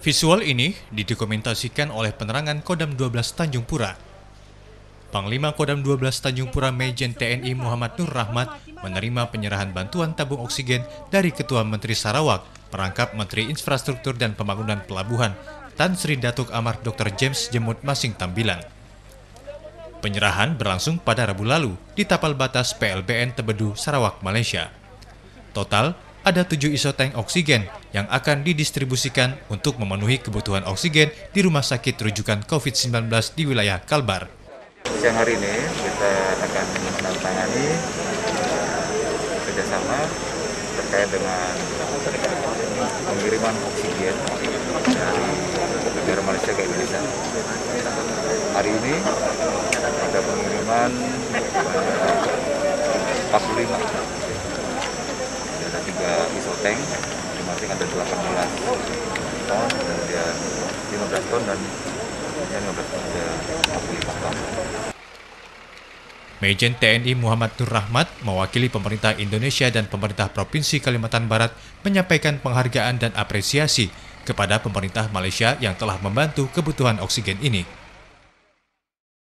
Visual ini didokumentasikan oleh penerangan Kodam 12 Tanjung Pura. Panglima Kodam 12 Tanjung Pura Mejen TNI Muhammad Nur Rahmat menerima penyerahan bantuan tabung oksigen dari Ketua Menteri Sarawak, perangkap Menteri Infrastruktur dan Pembangunan Pelabuhan, Tan Sri Datuk Amar Dr. James Jemut Masing Tambilang. Penyerahan berlangsung pada Rabu lalu di tapal batas PLBN Tebedu, Sarawak, Malaysia. Total, ada tujuh isoteng oksigen yang akan didistribusikan untuk memenuhi kebutuhan oksigen di rumah sakit rujukan COVID-19 di wilayah Kalbar. Siang hari ini kita akan menandatangani kerjasama terkait dengan pengiriman oksigen dari negara Malaysia ke Indonesia. Hari ini ada pengiriman eh, 45 ada isoteng masing-masing ada 18 ton kemudian 15 ton dan kemudian 15 ton ada 45 ton Mejen TNI Muhammad Nur Rahmat mewakili pemerintah Indonesia dan pemerintah Provinsi Kalimantan Barat menyampaikan penghargaan dan apresiasi kepada pemerintah Malaysia yang telah membantu kebutuhan oksigen ini.